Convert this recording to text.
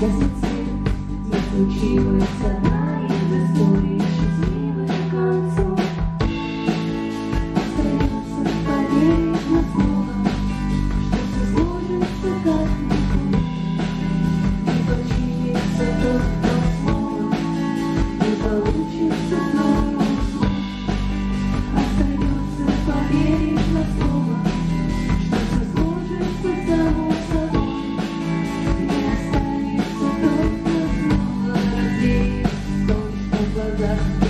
doesn't seem nothing she would say. You